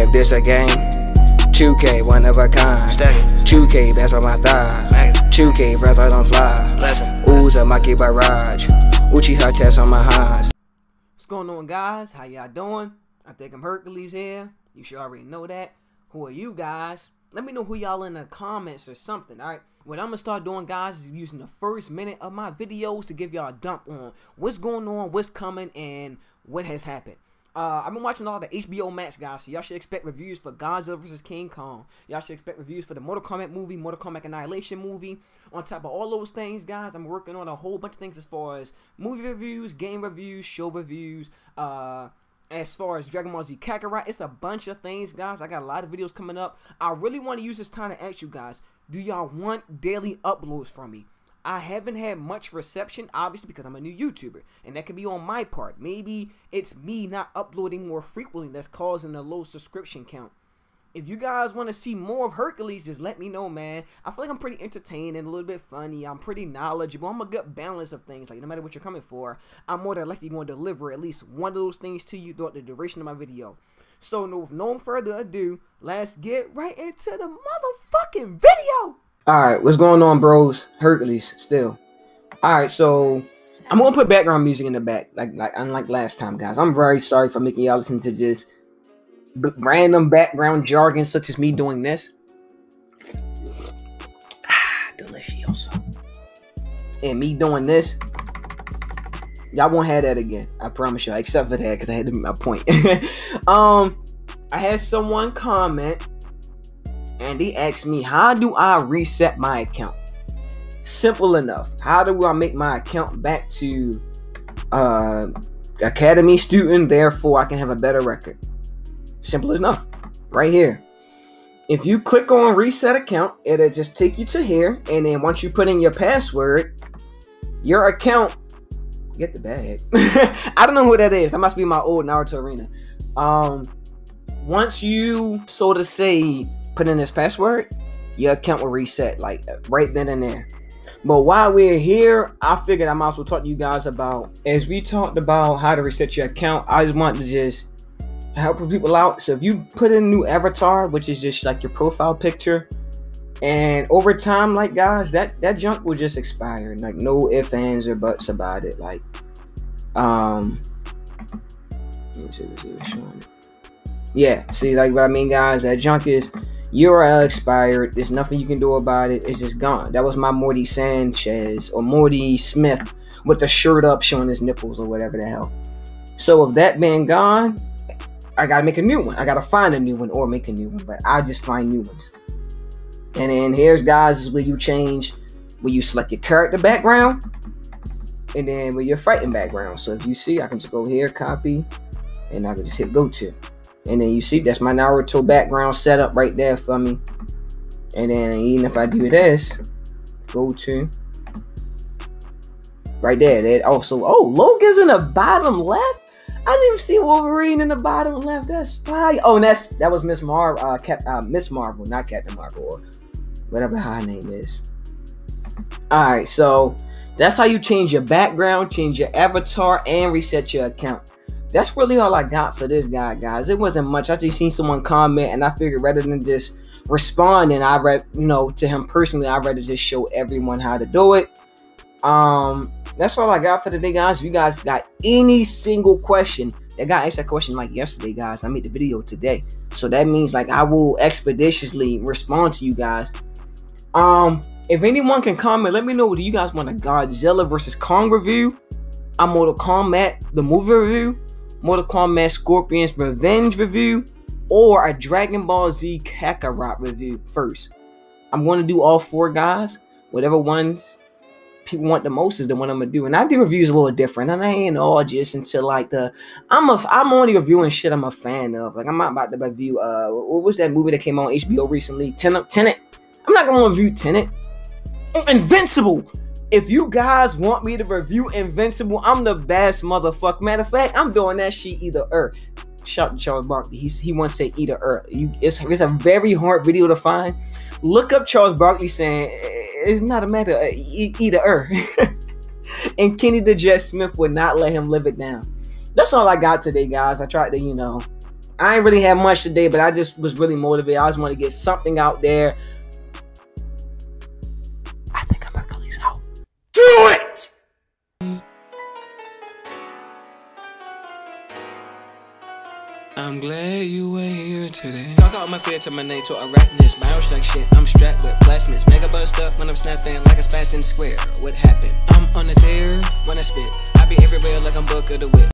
If this a game, 2K, one of a kind. 2K, that's on my thigh. 2K, breath I don't fly. Ooze a Maki Barrage. Uchiha test on my highs. What's going on, guys? How y'all doing? I think I'm Hercules here. You should already know that. Who are you guys? Let me know who y'all in the comments or something, alright? What I'm gonna start doing, guys, is using the first minute of my videos to give y'all a dump on what's going on, what's coming, and what has happened. Uh, I've been watching all the HBO Max guys, so y'all should expect reviews for Godzilla vs. King Kong. Y'all should expect reviews for the Mortal Kombat movie, Mortal Kombat Annihilation movie. On top of all those things, guys, I'm working on a whole bunch of things as far as movie reviews, game reviews, show reviews, uh, as far as Dragon Ball Z Kakarot, it's a bunch of things, guys. I got a lot of videos coming up. I really want to use this time to ask you guys, do y'all want daily uploads from me? I haven't had much reception, obviously, because I'm a new YouTuber. And that could be on my part. Maybe it's me not uploading more frequently that's causing a low subscription count if you guys want to see more of Hercules, just let me know, man. I feel like I'm pretty entertaining, a little bit funny. I'm pretty knowledgeable. I'm a good balance of things. Like, no matter what you're coming for, I'm more than likely going to deliver at least one of those things to you throughout the duration of my video. So, no, with no further ado, let's get right into the motherfucking video. Alright, what's going on, bros? Hercules, still. Alright, so I'm gonna put background music in the back, like like unlike last time, guys. I'm very sorry for making y'all listen to just random background jargon such as me doing this. Ah, delicioso. And me doing this. Y'all won't have that again. I promise you. Except for that, because I had to make my point. um, I had someone comment and they asked me, how do I reset my account? Simple enough. How do I make my account back to uh academy student, therefore I can have a better record? Simple enough. Right here. If you click on reset account, it'll just take you to here. And then once you put in your password, your account get the bag. I don't know who that is. That must be my old Naruto arena. Um once you so to say put in this password, your account will reset like right then and there. But while we're here, I figured I might as well talk to you guys about as we talked about how to reset your account. I just want to just help people out. So if you put in a new avatar, which is just like your profile picture, and over time, like guys, that that junk will just expire. Like no ifs, ands, or buts about it. Like, um, yeah. See, like what I mean, guys, that junk is URL expired. There's nothing you can do about it. It's just gone. That was my Morty Sanchez or Morty Smith with the shirt up showing his nipples or whatever the hell. So if that being gone, I gotta make a new one. I gotta find a new one or make a new one, but I just find new ones. And then here's guys is where you change, where you select your character background, and then with your fighting background. So if you see, I can just go here, copy, and I can just hit go to. And then you see that's my Naruto background setup right there for me. And then even if I do this, go to right there. That also oh Logan's in the bottom left. I didn't even see Wolverine in the bottom left. That's fire. Oh, and that's that was Miss Marvel, uh, Cap, uh, Miss Marvel, not Captain Marvel, or whatever her name is. All right, so that's how you change your background, change your avatar, and reset your account. That's really all I got for this guy, guys. It wasn't much. I just seen someone comment, and I figured rather than just respond, and I read, you know, to him personally, I'd rather just show everyone how to do it. Um, that's all I got for today, guys. If you guys got any single question, that guy asked that question like yesterday, guys. I made the video today. So that means like I will expeditiously respond to you guys. Um, if anyone can comment, let me know. Do you guys want a Godzilla versus Kong review? A Mortal Kombat the movie review? Mortal Kombat Scorpion's Revenge review? Or a Dragon Ball Z Kakarot review first? I'm going to do all four guys. Whatever ones people want the most is the one I'm gonna do. And I do reviews a little different, and I ain't all just into like the I'm a I'm only reviewing shit I'm a fan of. Like I'm not about to review uh what was that movie that came on HBO recently? Tenet. Tenet. I'm not gonna review Tenet. Invincible. If you guys want me to review Invincible, I'm the best motherfucker. Matter of fact, I'm doing that shit either or. Shout to Charles Barkley. He's, he wants to say either or. You, it's, it's a very hard video to find. Look up Charles Barkley saying it's not a matter of either or. and Kenny the Smith would not let him live it down. That's all I got today, guys. I tried to, you know, I ain't really had much today, but I just was really motivated. I just want to get something out there. I think I'm Hercules out. I'm glad you were here today. Talk out my fear to my name to arachnids. Bioshock shit, I'm strapped with plasmids. Mega bust up when I'm snapping like a spassin' square. What happened? I'm on a tear when I spit. I be everywhere like I'm Book of the Whip.